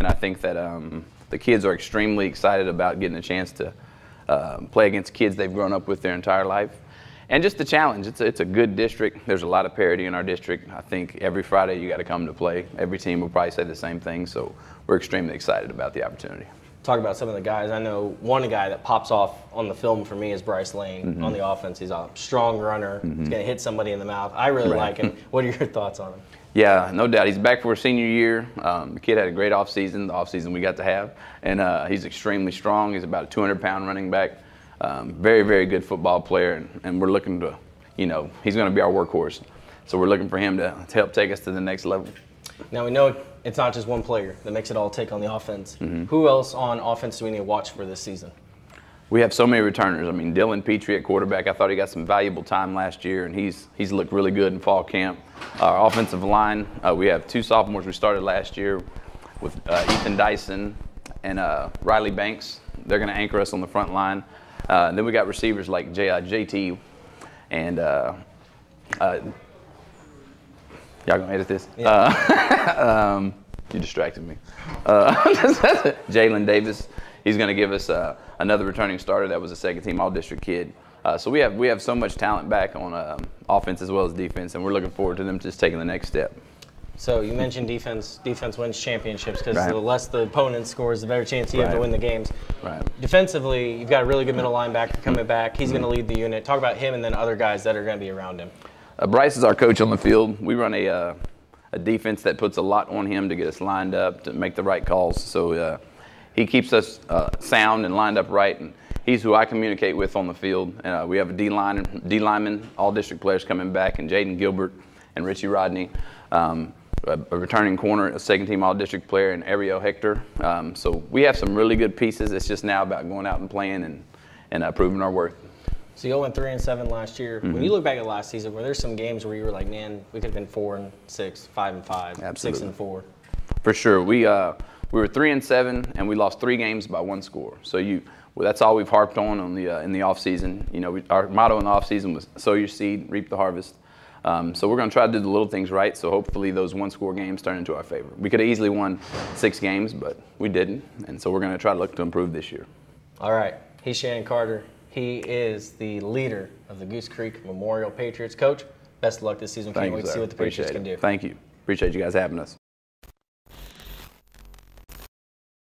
And I think that um, the kids are extremely excited about getting a chance to uh, play against kids they've grown up with their entire life. And just the challenge. It's a, it's a good district. There's a lot of parity in our district. I think every Friday you got to come to play. Every team will probably say the same thing. So we're extremely excited about the opportunity talk about some of the guys. I know one guy that pops off on the film for me is Bryce Lane mm-hmm. on the offense. He's a strong runner. Mm-hmm. He's going to hit somebody in the mouth. I really right. like him. What are your thoughts on him? Yeah, no doubt. He's back for his senior year. Um, the kid had a great offseason, the offseason we got to have. And uh, he's extremely strong. He's about a 200 pound running back. Um, very, very good football player. And, and we're looking to, you know, he's going to be our workhorse. So we're looking for him to, to help take us to the next level. Now we know it's not just one player that makes it all take on the offense. Mm-hmm. Who else on offense do we need to watch for this season? We have so many returners. I mean, Dylan Petrie at quarterback. I thought he got some valuable time last year, and he's he's looked really good in fall camp. Our offensive line, uh, we have two sophomores we started last year with uh, Ethan Dyson and uh, Riley Banks. They're going to anchor us on the front line. Uh, then we got receivers like J, uh, JT and uh, Y'all gonna edit this? Yeah. Uh, um, you distracted me. Uh, Jalen Davis, he's gonna give us uh, another returning starter that was a second team All District kid. Uh, so we have we have so much talent back on um, offense as well as defense, and we're looking forward to them just taking the next step. So you mentioned defense. Defense wins championships because right. the less the opponent scores, the better chance you right. have to win the games. Right. Defensively, you've got a really good middle linebacker coming back. He's mm-hmm. going to lead the unit. Talk about him and then other guys that are going to be around him. Uh, Bryce is our coach on the field. We run a, uh, a defense that puts a lot on him to get us lined up, to make the right calls. So uh, he keeps us uh, sound and lined up right. And he's who I communicate with on the field. Uh, we have a D line, D lineman, all district players coming back, and Jaden Gilbert and Richie Rodney. Um, a, a, returning corner, a second team all district player, and Ariel Hector. Um, so we have some really good pieces. It's just now about going out and playing and, and uh, proving our worth. So you went three and seven last year. Mm-hmm. When you look back at last season, were there some games where you were like, man, we could have been four and six, five and five, Absolutely. six and four? For sure. We uh, we were three and seven, and we lost three games by one score. So you. Well, that's all we've harped on on the uh, in the off season. You know, we, our motto in the off season was sow your seed, reap the harvest. Um, so we're going to try to do the little things right. So hopefully those one score games turn into our favor. We could have easily won six games, but we didn't. And so we're going to try to look to improve this year. All right. He's Shannon Carter. He is the leader of the Goose Creek Memorial Patriots. Coach, best of luck this season. Can't wait to see what the Patriots can do. Thank you. Appreciate you guys having us.